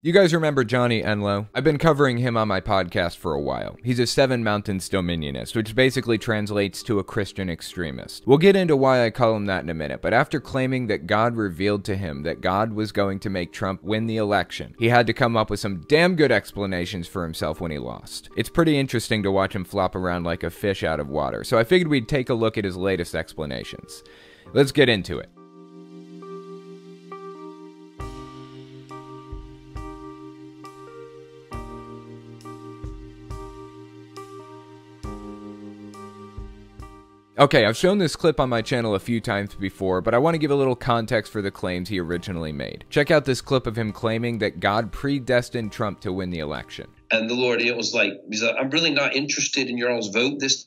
You guys remember Johnny Enlow? I've been covering him on my podcast for a while. He's a Seven Mountains Dominionist, which basically translates to a Christian extremist. We'll get into why I call him that in a minute, but after claiming that God revealed to him that God was going to make Trump win the election, he had to come up with some damn good explanations for himself when he lost. It's pretty interesting to watch him flop around like a fish out of water, so I figured we'd take a look at his latest explanations. Let's get into it. Okay, I've shown this clip on my channel a few times before, but I want to give a little context for the claims he originally made. Check out this clip of him claiming that God predestined Trump to win the election. And the Lord, it was like, he's like, I'm really not interested in your all's vote this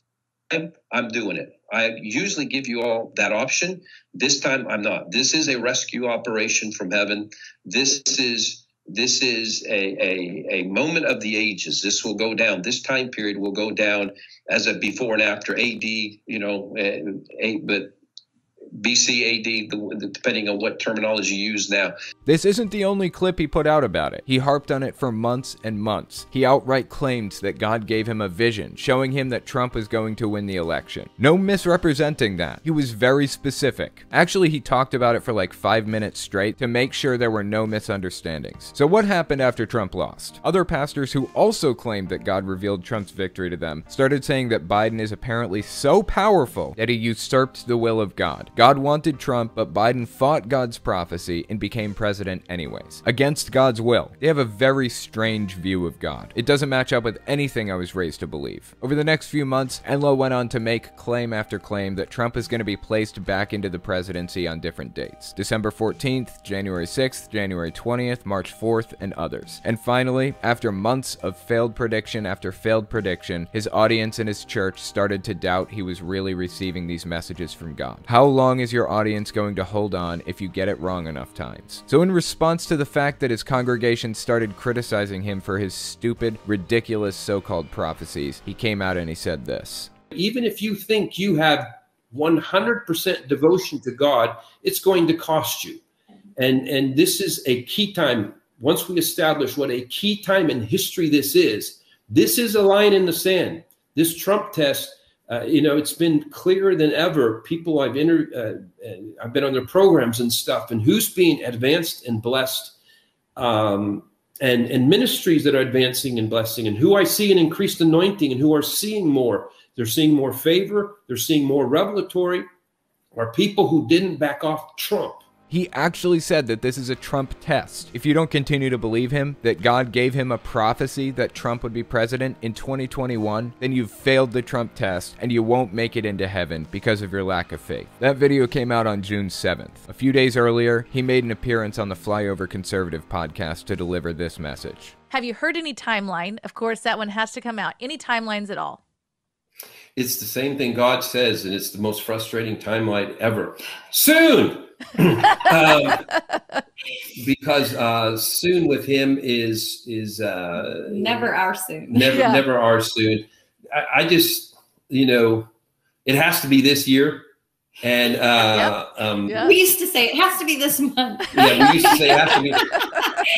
time. I'm doing it. I usually give you all that option. This time I'm not. This is a rescue operation from heaven. This is this is a, a, a moment of the ages. This will go down. This time period will go down as a before and after AD, you know, uh, but BC AD, depending on what terminology you use now. This isn't the only clip he put out about it. He harped on it for months and months. He outright claimed that God gave him a vision, showing him that Trump was going to win the election. No misrepresenting that. He was very specific. Actually, he talked about it for like five minutes straight to make sure there were no misunderstandings. So what happened after Trump lost? Other pastors who also claimed that God revealed Trump's victory to them started saying that Biden is apparently so powerful that he usurped the will of God. God wanted Trump, but Biden fought God's prophecy and became president anyways, against God's will. They have a very strange view of God. It doesn't match up with anything I was raised to believe. Over the next few months, Enlow went on to make claim after claim that Trump is going to be placed back into the presidency on different dates December 14th, January 6th, January 20th, March 4th, and others. And finally, after months of failed prediction after failed prediction, his audience and his church started to doubt he was really receiving these messages from God. How long long is your audience going to hold on if you get it wrong enough times? So, in response to the fact that his congregation started criticizing him for his stupid, ridiculous so called prophecies, he came out and he said this Even if you think you have 100% devotion to God, it's going to cost you. And, and this is a key time. Once we establish what a key time in history this is, this is a line in the sand. This Trump test uh, you know, it's been clearer than ever. People I've inter- uh, uh, I've been on their programs and stuff, and who's being advanced and blessed, um, and and ministries that are advancing and blessing, and who I see an increased anointing, and who are seeing more. They're seeing more favor. They're seeing more revelatory. Are people who didn't back off Trump he actually said that this is a Trump test. If you don't continue to believe him, that God gave him a prophecy that Trump would be president in 2021, then you've failed the Trump test and you won't make it into heaven because of your lack of faith. That video came out on June 7th. A few days earlier, he made an appearance on the Flyover Conservative podcast to deliver this message. Have you heard any timeline? Of course, that one has to come out. Any timelines at all? It's the same thing God says, and it's the most frustrating timeline ever. Soon! um, because uh, soon with him is is uh, never our soon. Never, yeah. never our soon. I, I, just, you know, it has to be this year. And uh, yep. um, yep. we used to say it has to be this month. Yeah, we used to say it has to be.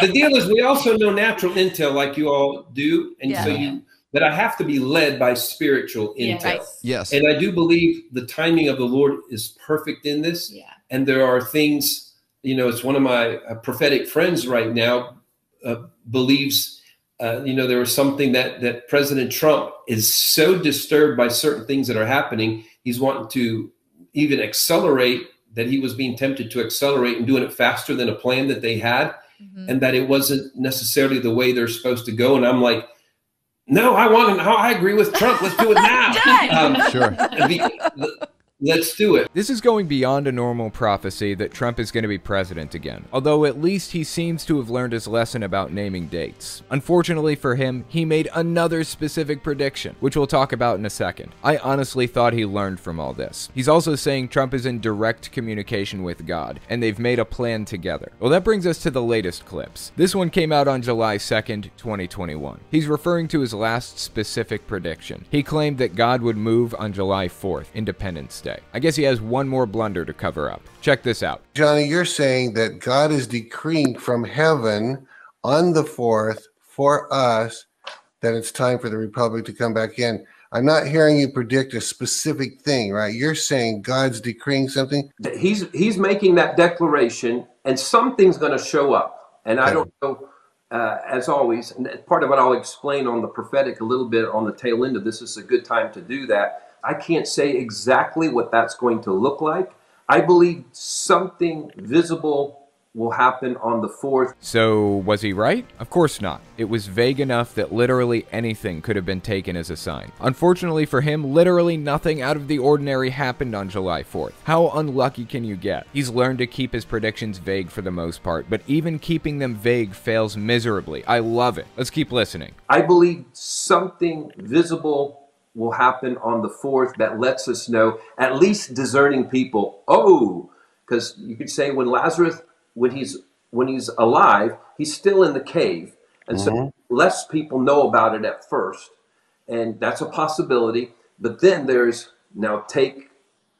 the deal is, we also know natural intel like you all do, and yeah. so you that I have to be led by spiritual intel. Yes. yes. And I do believe the timing of the Lord is perfect in this. Yeah and there are things you know it's one of my uh, prophetic friends right now uh, believes uh, you know there was something that that president trump is so disturbed by certain things that are happening he's wanting to even accelerate that he was being tempted to accelerate and doing it faster than a plan that they had mm-hmm. and that it wasn't necessarily the way they're supposed to go and i'm like no i want to i agree with trump let's do it now. Um, sure. The, Let's do it. This is going beyond a normal prophecy that Trump is going to be president again, although at least he seems to have learned his lesson about naming dates. Unfortunately for him, he made another specific prediction, which we'll talk about in a second. I honestly thought he learned from all this. He's also saying Trump is in direct communication with God, and they've made a plan together. Well, that brings us to the latest clips. This one came out on July 2nd, 2021. He's referring to his last specific prediction. He claimed that God would move on July 4th, Independence Day. I guess he has one more blunder to cover up. Check this out. Johnny, you're saying that God is decreeing from heaven on the 4th for us that it's time for the Republic to come back in. I'm not hearing you predict a specific thing, right? You're saying God's decreeing something. He's he's making that declaration, and something's going to show up. And I don't know, uh, as always, and part of what I'll explain on the prophetic a little bit on the tail end of this is a good time to do that. I can't say exactly what that's going to look like. I believe something visible will happen on the 4th. So, was he right? Of course not. It was vague enough that literally anything could have been taken as a sign. Unfortunately for him, literally nothing out of the ordinary happened on July 4th. How unlucky can you get? He's learned to keep his predictions vague for the most part, but even keeping them vague fails miserably. I love it. Let's keep listening. I believe something visible will happen on the 4th that lets us know, at least discerning people, oh, because you could say when Lazarus when he's when he's alive, he's still in the cave, and mm-hmm. so less people know about it at first, and that's a possibility. But then there's now take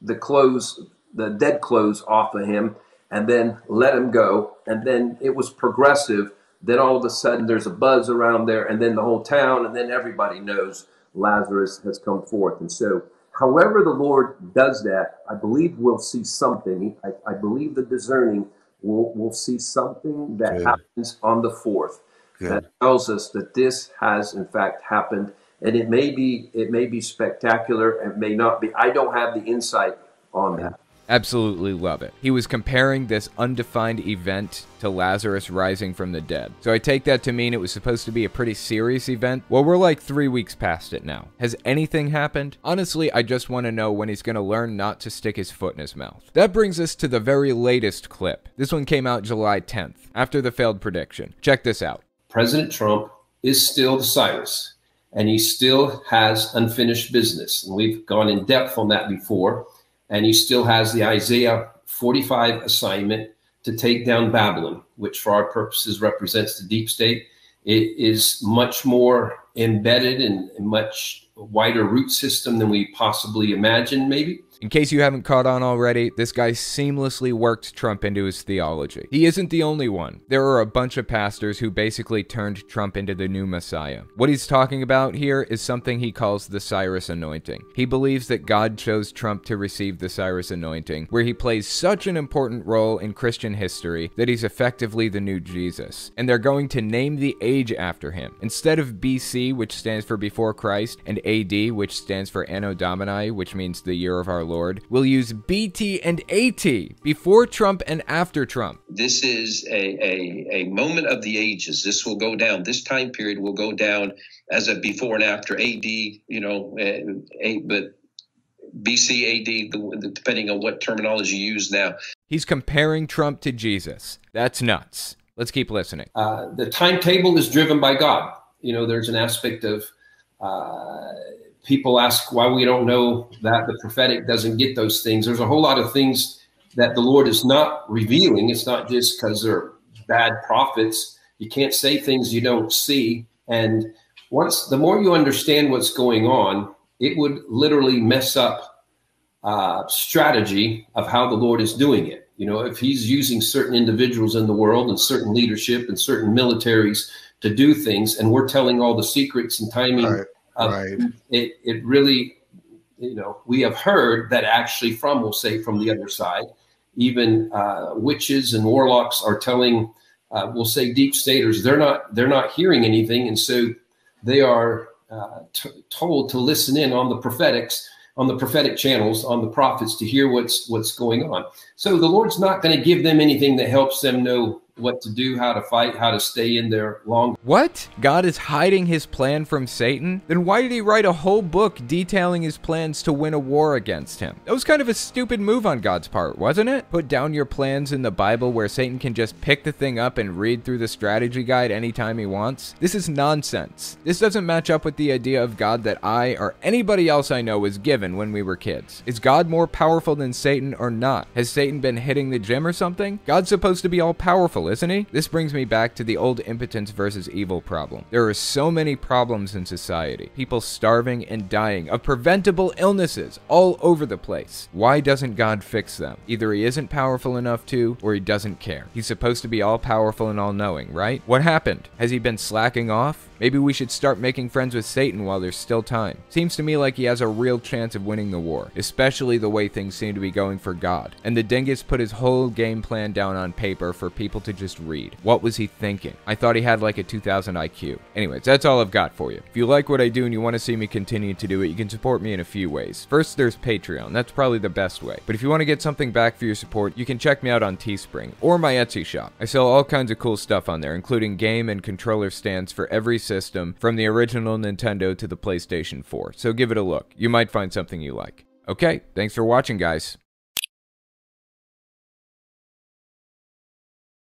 the clothes, the dead clothes off of him, and then let him go, and then it was progressive. Then all of a sudden there's a buzz around there, and then the whole town, and then everybody knows Lazarus has come forth, and so. However, the Lord does that, I believe we'll see something. I, I believe the discerning we'll, we'll see something that Good. happens on the 4th Good. that tells us that this has in fact happened and it may be it may be spectacular it may not be i don't have the insight on that Absolutely love it. He was comparing this undefined event to Lazarus rising from the dead. So I take that to mean it was supposed to be a pretty serious event. Well, we're like three weeks past it now. Has anything happened? Honestly, I just want to know when he's going to learn not to stick his foot in his mouth. That brings us to the very latest clip. This one came out July 10th, after the failed prediction. Check this out. President Trump is still the Cyrus, and he still has unfinished business. And we've gone in depth on that before and he still has the Isaiah 45 assignment to take down Babylon, which for our purposes represents the deep state. It is much more embedded and much wider root system than we possibly imagined, maybe. In case you haven't caught on already, this guy seamlessly worked Trump into his theology. He isn't the only one. There are a bunch of pastors who basically turned Trump into the new Messiah. What he's talking about here is something he calls the Cyrus anointing. He believes that God chose Trump to receive the Cyrus anointing, where he plays such an important role in Christian history that he's effectively the new Jesus. And they're going to name the age after him. Instead of BC, which stands for before Christ, and AD, which stands for Anno Domini, which means the year of our Lord, Lord, will use BT and AT before Trump and after Trump. This is a, a, a moment of the ages. This will go down. This time period will go down as a before and after AD, you know, uh, but BC AD, depending on what terminology you use now. He's comparing Trump to Jesus. That's nuts. Let's keep listening. Uh, the timetable is driven by God. You know, there's an aspect of uh, people ask why we don't know that the prophetic doesn't get those things. There's a whole lot of things that the Lord is not revealing. It's not just because they're bad prophets. You can't say things you don't see. And once the more you understand what's going on, it would literally mess up uh, strategy of how the Lord is doing it. You know, if He's using certain individuals in the world and certain leadership and certain militaries to do things, and we're telling all the secrets and timing. Right um, right. It, it really, you know, we have heard that actually from, we'll say from the other side, even uh, witches and warlocks are telling, uh, we'll say deep staters, they're not, they're not hearing anything. And so they are uh, told to listen in on the prophetics, on the prophetic channels, on the prophets to hear what's, what's going on. So the Lord's not going to give them anything that helps them know what to do, how to fight, how to stay in there long. What? God is hiding his plan from Satan? Then why did he write a whole book detailing his plans to win a war against him? That was kind of a stupid move on God's part, wasn't it? Put down your plans in the Bible where Satan can just pick the thing up and read through the strategy guide anytime he wants? This is nonsense. This doesn't match up with the idea of God that I or anybody else I know was given when we were kids. Is God more powerful than Satan or not? Has Satan been hitting the gym or something? God's supposed to be all powerful battle, isn't he? This brings me back to the old impotence versus evil problem. There are so many problems in society. People starving and dying of preventable illnesses all over the place. Why doesn't God fix them? Either he isn't powerful enough to, or he doesn't care. He's supposed to be all powerful and all knowing, right? What happened? Has he been slacking off? Maybe we should start making friends with Satan while there's still time. Seems to me like he has a real chance of winning the war, especially the way things seem to be going for God. And the dingus put his whole game plan down on paper for people to just read. What was he thinking? I thought he had like a 2000 IQ. Anyways, that's all I've got for you. If you like what I do and you want to see me continue to do it, you can support me in a few ways. First, there's Patreon. That's probably the best way. But if you want to get something back for your support, you can check me out on Teespring or my Etsy shop. I sell all kinds of cool stuff on there, including game and controller stands for every system, from the original Nintendo to the PlayStation 4. So give it a look. You might find something you like. Okay, thanks for watching, guys.